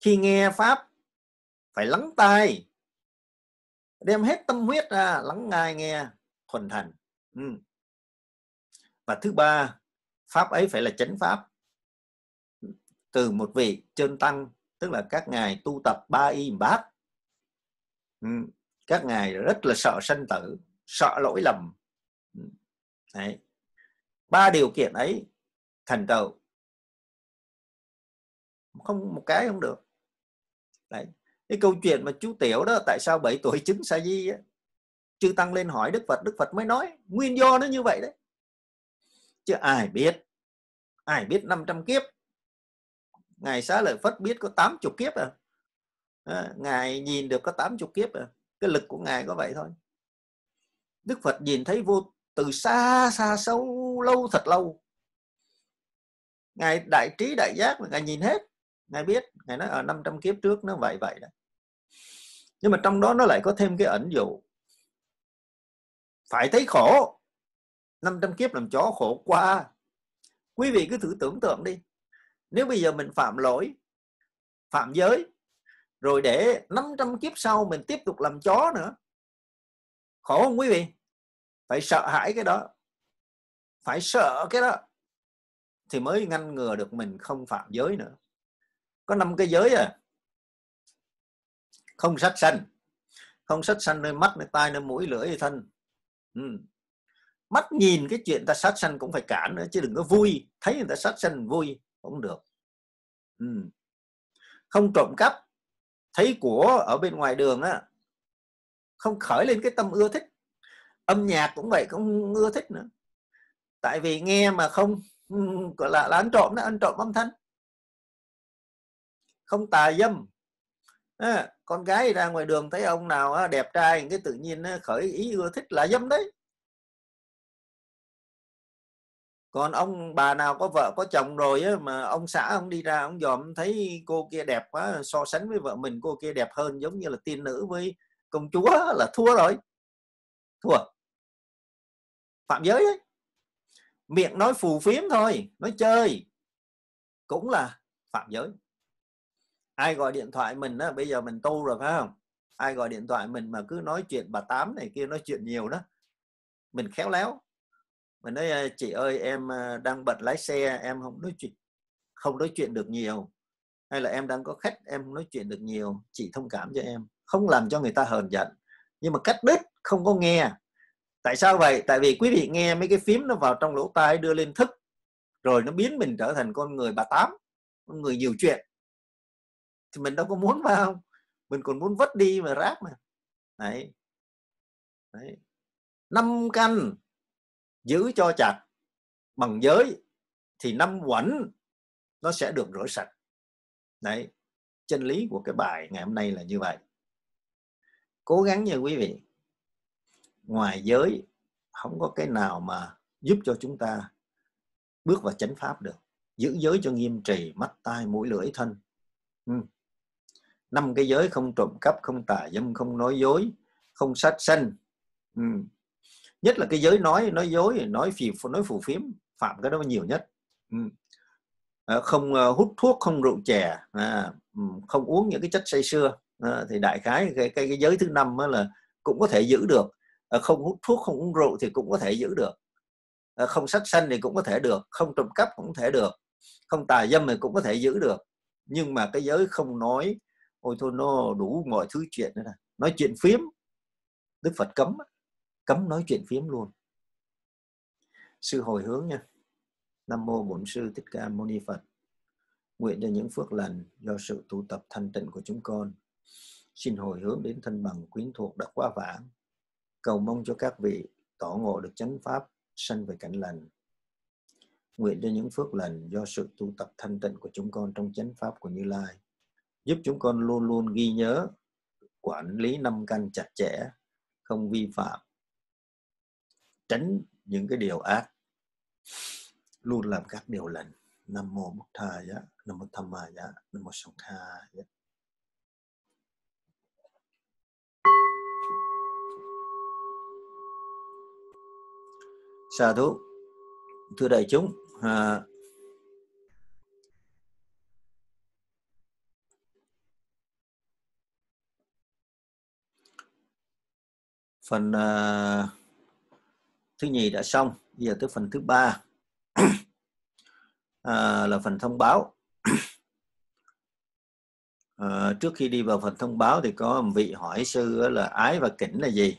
khi nghe pháp, phải lắng tai, đem hết tâm huyết ra, lắng ngai nghe, thuần thành. Ừ. và thứ ba, pháp ấy phải là chánh pháp từ một vị chân tăng, tức là các ngài tu tập ba y bát. Ừ, các ngài rất là sợ sanh tử, sợ lỗi lầm. Ừ, đấy. ba điều kiện ấy, thành tựu. Không, một cái không được. Đấy. cái câu chuyện mà chú tiểu đó, tại sao 7 tuổi chứng sa di á? Chư tăng lên hỏi đức phật đức phật mới nói. Nguyên do nó như vậy đấy. Chứ ai biết. Ai biết 500 kiếp? Ngài xá lợi phất biết có 80 kiếp à. à ngài nhìn được có 80 kiếp à cái lực của ngài có vậy thôi. Đức phật nhìn thấy vô từ xa xa sâu lâu thật lâu. Ngài đại trí đại giác ngài nhìn hết. Ngài biết, ngài nói ờ, ở 500 kiếp trước nó vậy vậy đó. Nhưng mà trong đó nó lại có thêm cái ẩn dụ. Phải thấy khổ. 500 kiếp làm chó khổ qua quý vị cứ thử tưởng tượng đi nếu bây giờ mình phạm lỗi, phạm giới, rồi để 500 kiếp sau mình tiếp tục làm chó nữa, khổ không quý vị? Phải sợ hãi cái đó, phải sợ cái đó thì mới ngăn ngừa được mình không phạm giới nữa. Có năm cái giới à không sát sanh, không sát sanh nơi mắt, nơi tai, nơi mũi, lưỡi thân. Ừ. mắt nhìn cái chuyện ta sát sanh cũng phải cản nữa, chứ đừng có vui, thấy người ta sát sanh vui cũng được. Ừ. không trộm cắp thấy của ở bên ngoài đường á không khởi lên cái tâm ưa thích. Âm nhạc cũng vậy cũng ưa thích nữa. Tại vì nghe mà không gọi là, là ăn trộm đó ăn trộm âm thanh. Không tà dâm. À, con gái ra ngoài đường thấy ông nào đẹp trai cái tự nhiên khởi ý ưa thích là dâm đấy. Còn ông bà nào có vợ có chồng rồi á, mà ông xã ông đi ra ông dòm thấy cô kia đẹp quá so sánh với vợ mình cô kia đẹp hơn giống như là tiên nữ với công chúa là thua rồi. Thua. Phạm giới ấy. miệng nói phù phiếm thôi nói chơi. Cũng là phạm giới. Ai gọi điện thoại mình á bây giờ mình tu rồi phải không? Ai gọi điện thoại mình mà cứ nói chuyện bà tám này kia nói chuyện nhiều đó mình khéo léo mình nói chị ơi, em à, đang bận lái xe, em không nói chuyện, không nói chuyện được nhiều. Hay là em đang có khách, em không nói chuyện được nhiều, chị thông cảm cho em. Không làm cho người ta hờn giận. Nhưng mà cắt đứt không có nghe. Tại sao vậy? Tại vì quý vị nghe mấy cái phím nó vào trong lỗ tai đưa lên thức, rồi nó biến mình trở thành con người bà tám, con người nhiều chuyện. Thì mình đâu có muốn phải không? Mình còn muốn vất đi mà rác mà. Đấy. Đấy. Năm căn giữ cho chặt bằng giới thì năm quẩn nó sẽ được rửa sạch. Đấy, chân lý của cái bài ngày hôm nay là như vậy. Cố gắng nha quý vị. Ngoài giới, không có cái nào mà giúp cho chúng ta bước vào chánh pháp được. Giữ giới cho nghiêm trì, mắt tai mũi lưỡi thân. Ừ. năm cái giới không trộm cắp, không tà dâm, không nói dối, không sát sanh. Ừ nhất là cái giới nói nói dối nói phì nói phù phiếm phạm cái đó nhiều nhất. Ừ. À, không à, hút thuốc không rượu chè à, ừ, không uống những cái chất say sưa thì đại khái cái, cái, cái giới thứ năm là cũng có thể giữ được. Không hút thuốc không uống rượu thì cũng có thể giữ được. Không sát sanh thì cũng có thể được không trộm cắp cũng có thể được không tà dâm thì cũng có thể giữ được. Nhưng mà cái giới không nói ôi thôi nó đủ mọi thứ chuyện nữa này. nói chuyện phiếm đức phật cấm cấm nói chuyện phiếm luôn. Sư hồi hướng nha. Nam mô bổn sư thích ca mâu ni phật. Nguyện cho những phước lành do sự tu tập thanh tịnh của chúng con. Xin hồi hướng đến thân bằng quyến thuộc đã quá vãng. Cầu mong cho các vị tỏ ngộ được chánh pháp, sanh về cảnh lành. Nguyện cho những phước lành do sự tu tập thanh tịnh của chúng con trong chánh pháp của Như Lai. Giúp chúng con luôn luôn ghi nhớ, quản lý năm căn chặt chẽ, không vi phạm tránh những cái điều ác. Luôn làm các điều lành. Nam mô bút tha giá nam mô tham ma nam mô song kha sa thú thưa đại chúng à, phần uh, thứ nhì đã xong. Bây giờ tới phần thứ ba. (clears throat) À, là phần thông báo. (clears throat) À, trước khi đi vào phần thông báo thì có một vị hỏi sư là ái và kỉnh là gì?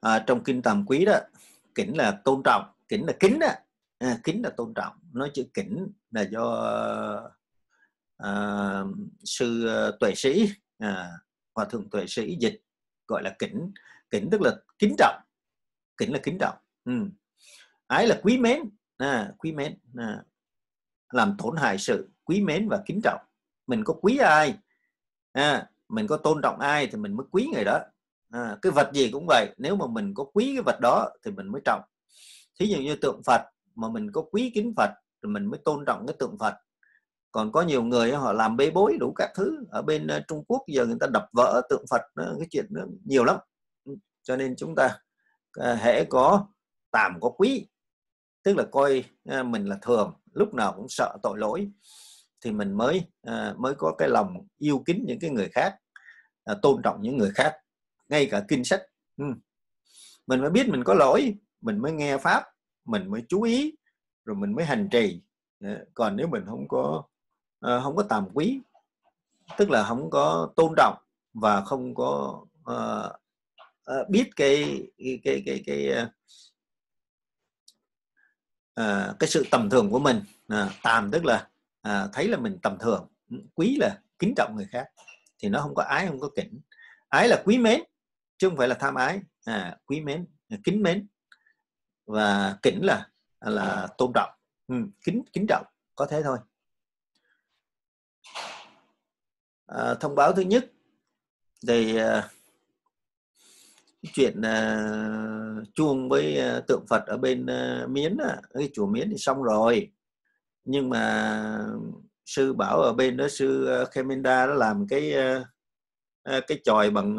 À, trong kinh tàm quý đó kỉnh là tôn trọng kính là kính đó à, kính là tôn trọng. Nói chữ kính là do à, sư à, tuệ sĩ à, hòa thượng tuệ sĩ dịch gọi là kính kính tức là kính trọng. Kính là kính trọng. Ừ. ái là quý mến. À, quý mến. À. làm tổn hại sự quý mến và kính trọng. Mình có quý ai? À, mình có tôn trọng ai thì mình mới quý người đó. À, cái vật gì cũng vậy. Nếu mà mình có quý cái vật đó thì mình mới trọng. Thí dụ như tượng phật mà mình có quý kính phật thì mình mới tôn trọng cái tượng phật. Còn có nhiều người họ làm bê bối đủ các thứ. Ở bên ờ, Trung Quốc giờ người ta đập vỡ tượng Phật cái chuyện đó nhiều lắm cho nên chúng ta à, hễ có tạm có quý, tức là coi à, mình là thường, lúc nào cũng sợ tội lỗi, thì mình mới à, mới có cái lòng yêu kính những cái người khác tôn trọng những người khác, ngay cả kinh sách. Ừ. Mình mới biết mình có lỗi, mình mới nghe pháp, mình mới chú ý, rồi mình mới hành trì. Còn nếu mình không có không có tàm quý, tức là không có tôn trọng và không có uh, biết cái cái cái cái cái, uh, cái sự tầm thường của mình. Uh, tàm tức là uh, thấy là mình tầm thường quý là kính trọng người khác thì nó không có ái không có kính ái là quý mến chứ không phải là tham ái. À, quý mến kính mến. Và kính là là tôn trọng. Ừ, kính kính trọng có thế thôi. À, thông báo thứ nhất thì à, chuyện uh, chuông với uh, tượng Phật ở bên uh, Miến à, cái chùa Miến thì xong rồi. Nhưng mà sư bảo ở bên đó sư Khemenda đã làm cái cái chòi bằng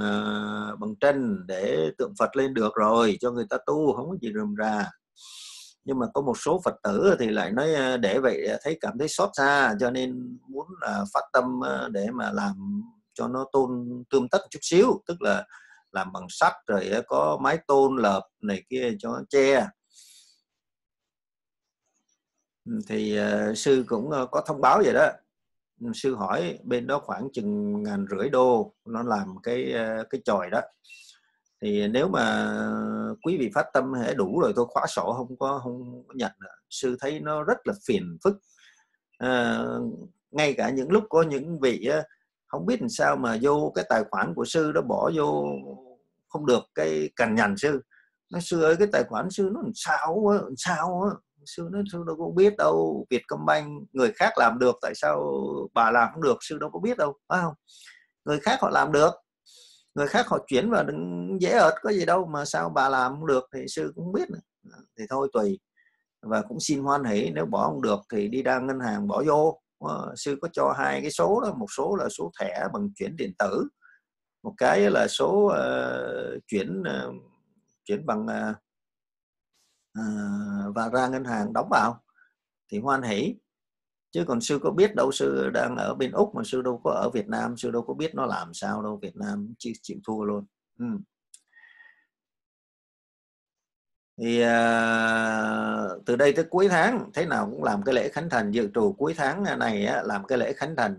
bằng tranh để tượng Phật lên được rồi cho người ta tu không có gì rườm rà. Nhưng mà có một số phật tử thì lại nói để vậy thấy cảm thấy xót xa cho nên muốn là phát tâm để mà làm cho nó tôn tươm tất chút xíu. Tức là làm bằng sắt rồi có mái tôn lợp này kia cho che. Ừ, thì uh, sư cũng uh, có thông báo vậy đó. Ừ, sư hỏi bên đó khoảng chừng ngàn rưỡi đô nó làm cái uh, cái chòi đó. Thì nếu mà quý vị phát tâm hệ đủ rồi tôi khóa sổ không có không có nhận nữa. sư thấy nó rất là phiền phức. À, ngay cả những lúc có những vị không biết làm sao mà vô cái tài khoản của sư đó bỏ vô không được cái cằn nhằn sư. Nó sư ơi, cái tài khoản sư nó làm sao á sao á? Sư nói, sư đâu có biết đâu, Vietcombank, người khác làm được, tại sao bà làm không được, sư đâu có biết đâu, phải không? Người khác họ làm được, người khác họ chuyển vào đừng dễ ợt, có gì đâu mà sao bà làm không được thì sư cũng biết thì thôi tùy, và cũng xin hoan hỷ, nếu bỏ không được thì đi ra ngân hàng bỏ vô. Ờ, sư có cho hai cái số đó một số là số thẻ bằng chuyển điện tử một cái là số uh, chuyển uh, chuyển bằng uh, uh, và ra ngân hàng đóng vào thì hoan hỷ chứ còn sư có biết đâu sư đang ở bên úc mà sư đâu có ở việt nam sư đâu có biết nó làm sao đâu việt nam chịu, chịu thua luôn ừ thì uh, từ đây tới cuối tháng thế nào cũng làm cái lễ khánh thành dự trù cuối tháng này á, làm cái lễ khánh thành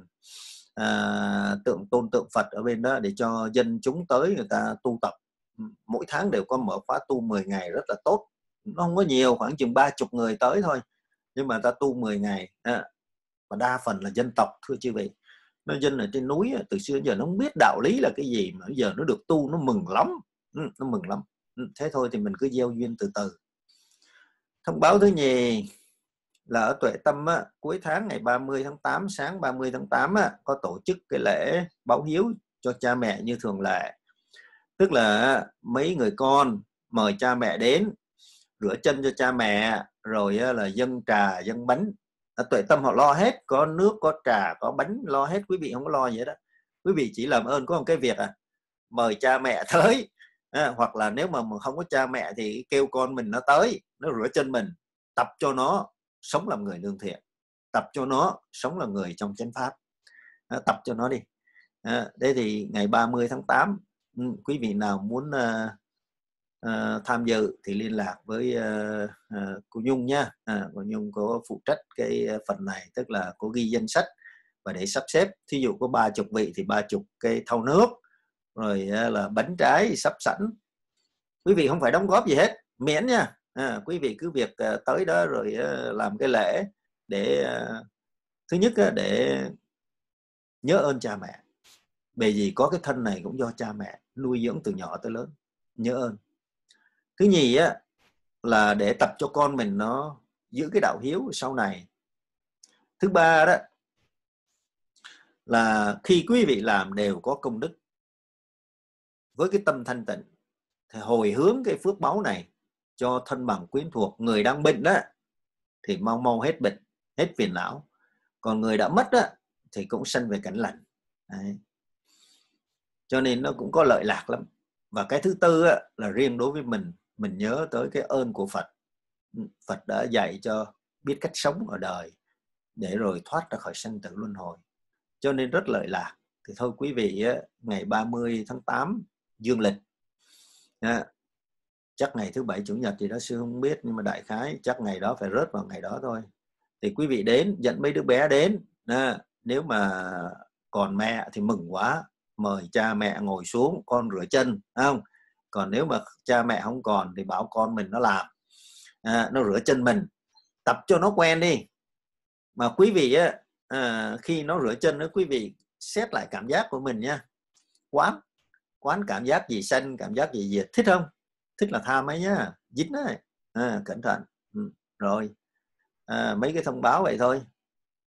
uh, tượng tôn tượng phật ở bên đó để cho dân chúng tới người ta tu tập. Mỗi tháng đều có mở khóa tu 10 ngày rất là tốt. Nó không có nhiều khoảng chừng ba chục người tới thôi. Nhưng mà ta tu 10 ngày và đa phần là dân tộc thưa chư vị. Nó dân ở trên núi từ xưa đến giờ nó không biết đạo lý là cái gì mà bây giờ nó được tu nó mừng lắm. Ừ, nó mừng lắm. Ừ, thế thôi thì mình cứ gieo duyên từ từ. Thông báo thứ nhì là ở tuệ tâm á, cuối tháng ngày 30 tháng 8 sáng 30 tháng 8 á, có tổ chức cái lễ báo hiếu cho cha mẹ như thường lệ. Tức là mấy người con mời cha mẹ đến rửa chân cho cha mẹ rồi là dân trà dân bánh. Tuệ tâm họ lo hết có nước có trà có bánh lo hết. Quý vị không có lo gì hết đó quý vị chỉ làm ơn có một cái việc à mời cha mẹ (laughs) tới à, hoặc là nếu mà không có cha mẹ thì kêu con mình nó tới nó rửa chân mình tập cho nó sống làm người lương thiện tập cho nó sống là người trong chánh pháp. À, tập cho nó đi. À, đây thì ngày 30 tháng 8 ừ, quý vị nào muốn à, à, tham dự thì liên lạc với à, à, cô Nhung nha. À, cô Nhung có phụ trách cái phần này tức là cô ghi danh sách và để sắp xếp. Thí dụ có ba chục vị thì ba chục cây thau nước rồi à, là bánh trái sắp sẵn. Quý vị không phải đóng góp gì hết miễn nha. À, quý vị cứ việc à, tới đó rồi à, làm cái lễ để thứ nhất để nhớ ơn cha mẹ. Bởi vì có cái thân này cũng do cha mẹ nuôi dưỡng từ nhỏ tới lớn nhớ ơn. Thứ nhì á là để tập cho con mình nó giữ cái đạo hiếu sau này. Thứ ba đó là khi quý vị làm đều có công đức với cái tâm thanh tịnh thì hồi hướng cái phước báu này cho thân bằng quyến thuộc người đang bệnh đó thì mau mau hết bệnh hết phiền não. Còn người đã mất đó thì cũng sanh về cảnh lành. Đấy. cho nên nó cũng có lợi lạc lắm. Và cái thứ tư á, là riêng đối với mình mình nhớ tới cái ơn của Phật. Phật đã dạy cho biết cách sống ở đời để rồi thoát ra khỏi sanh tử luân hồi. Cho nên rất lợi lạc. Thì thôi quý vị á, ngày 30 tháng 8 dương lịch. À, chắc ngày thứ bảy chủ nhật thì đó sư không biết nhưng mà đại khái chắc ngày đó phải rớt vào ngày đó thôi. Thì quý vị đến dẫn mấy đứa bé đến à, nếu mà còn mẹ thì mừng quá mời cha mẹ ngồi xuống con rửa chân không? Còn nếu mà cha mẹ không còn thì bảo con mình nó làm à, nó rửa chân mình. Tập cho nó quen đi. Mà quý vị á à, khi nó rửa chân đó quý vị xét lại cảm giác của mình nha. Quán quán cảm giác gì xanh cảm giác gì diệt thích không? Thích là tha mấy nhá. Dính đấy. À, cẩn thận. Ừ. rồi. À, mấy cái thông báo vậy thôi.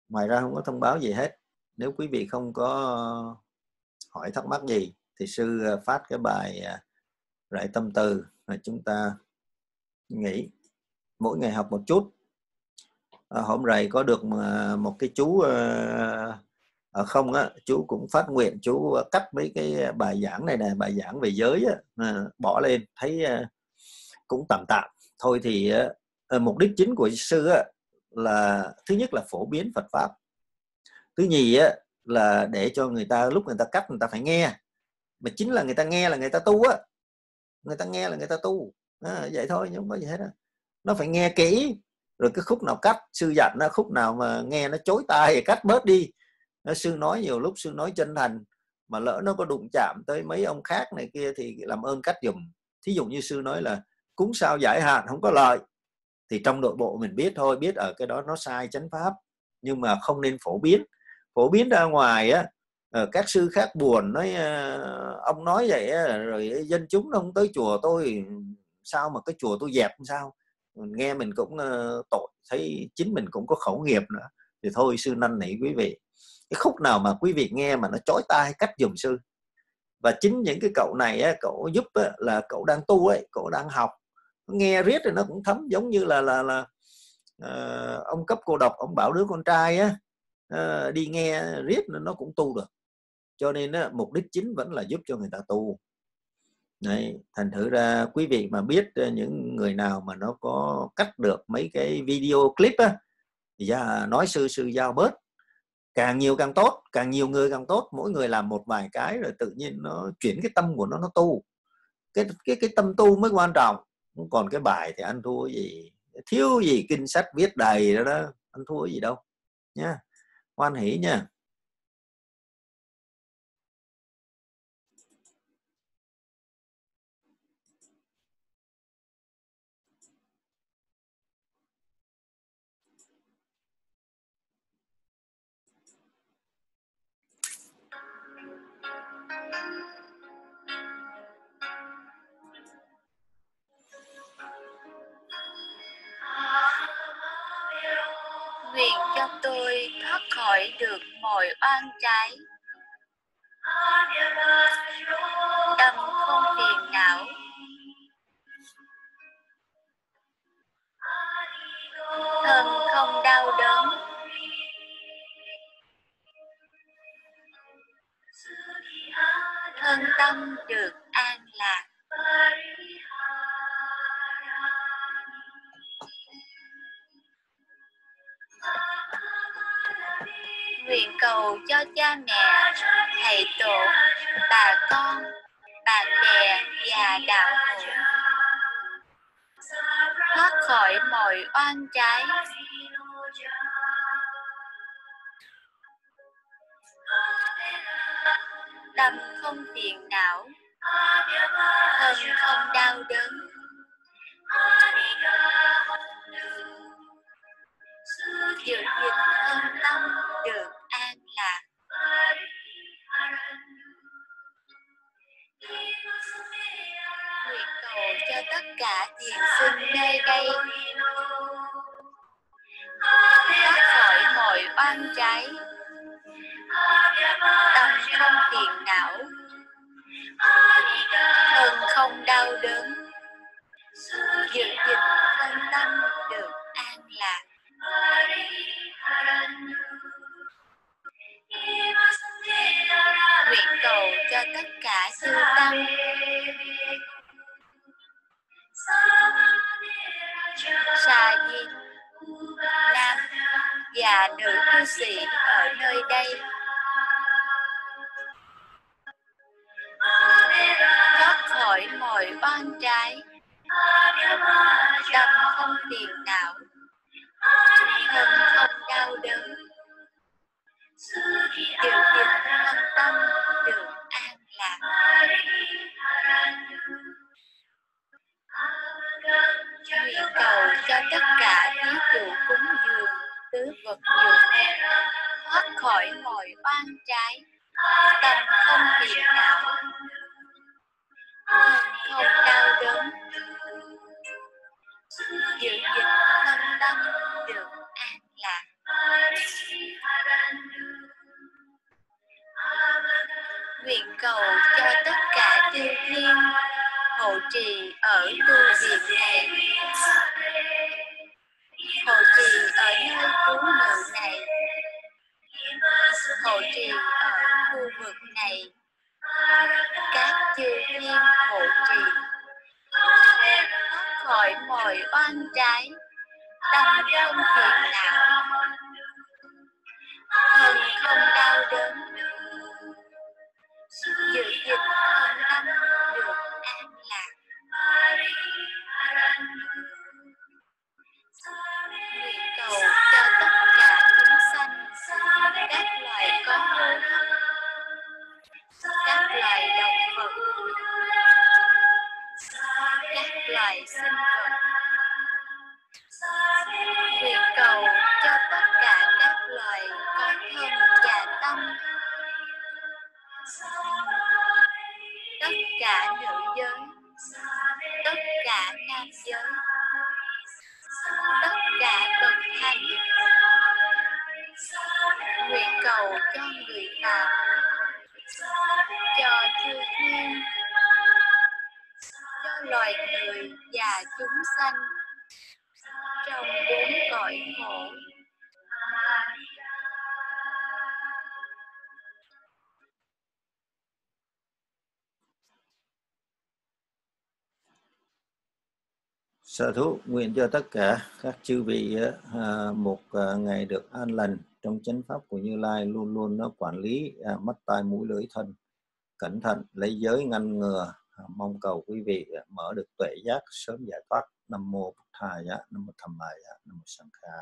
Ngoài ra không có thông báo gì hết. Nếu quý vị không có hỏi thắc mắc gì thì sư à, phát cái bài à, rải tâm từ mà chúng ta nghĩ mỗi ngày học một chút. À, hôm rày có được à, một cái chú ở không á chú cũng phát nguyện chú ờ, cắt mấy cái ờ, bài giảng này này bài giảng về giới á, bỏ lên thấy cũng tạm tạm. Thôi thì mục đích chính của sư á, là thứ nhất là phổ biến Phật pháp. Thứ nhì á là để cho người ta lúc người ta cắt người ta phải nghe. Mà chính là người ta nghe là người ta tu á. Người ta nghe là người ta tu. À, vậy thôi nhưng không có gì hết á. Nó phải nghe kỹ rồi cái khúc nào cắt sư dặn nó khúc nào mà nghe nó chối tai thì cắt bớt đi nó sư nói nhiều lúc sư nói chân thành mà lỡ nó có đụng chạm tới mấy ông khác này kia thì làm ơn cắt dùm. Thí dụ như sư nói là cúng sao giải hạn không có lợi. Thì trong nội bộ mình biết thôi biết ở cái đó nó sai chánh pháp nhưng mà không nên phổ biến. Phổ biến ra ngoài á ờ, các sư khác buồn nói ờ, ông nói vậy á, rồi dân chúng nó không tới chùa tôi sao mà cái chùa tôi dẹp sao? Nghe mình cũng ờ, tội thấy chính mình cũng có khẩu nghiệp nữa. Thì thôi sư năn nỉ quý vị cái khúc nào mà quý vị nghe mà nó chói tai cách dùm sư? Và chính những cái cậu này á, cậu giúp á, là cậu đang tu ấy cậu đang học. Nghe riết thì nó cũng thấm giống như là là là uh, ông cấp cô độc ông bảo đứa con trai á uh, đi nghe riết nó cũng tu được. Cho nên á, mục đích chính vẫn là giúp cho người ta tu. Đấy, thành thử ra quý vị mà biết ờ, những người nào mà nó có cắt được mấy cái video clip á thì ra nói sư sư giao bớt càng nhiều càng tốt càng nhiều người càng tốt. Mỗi người làm một vài cái rồi tự nhiên nó chuyển cái tâm của nó nó tu. Cái cái cái tâm tu mới quan trọng. Còn cái bài thì anh thua gì? Thiếu gì kinh sách viết đầy đó, đó anh thua gì đâu nha hoan hỷ nha cho tôi thoát khỏi được mọi oan trái. Tâm cha mẹ, thầy tổ, bà con bạn bè và đạo hữu. Thoát khỏi mọi oan trái. Tâm không phiền não. Thân không đau đớn. Điều gìn tất sinh nơi đây thoát khỏi mọi trái tâm không phiền não thân không đau đớn giữ gìn thân tâm được an lạc nguyện cầu cho tất cả sư tăng. Và nữ cư sĩ ở nơi đây. Thoát khỏi mọi oan trái. Tâm không phiền não. Thân không đau đớn. Điều kiện thân tâm được an lạc. Nguyện cầu cho tất cả thí chủ cúng dường tứ vật dụng thoát khỏi mọi oan trái. Tâm không phiền não không đau đớn. Giữ gìn thân tâm được an lạc. Nguyện cầu cho tất cả chư thiên hộ trì ở tu viện này hộ trì ở nơi cứu nữ này. Hộ trì ở khu vực này. Các chư thiên hộ trì. Thoát khỏi mọi oan trái. Tâm không phiền não. Thân không đau đớn. Giữ gìn thân tâm được an lạc. Cho người phạm cho chư thiên, cho loài người và chúng sanh trong bốn cõi khổ. Sa thú, nguyện cho tất cả các chư vị ờ, à, một ờ, ngày được an lành trong chánh pháp của Như Lai luôn luôn nó quản lý à, mắt tai mũi lưỡi thân. Cẩn thận lấy giới ngăn ngừa à, mong cầu quý vị à, mở được tuệ giác sớm giải thoát. Nam mô bổn thầy nam mô tham maya nam mô sangha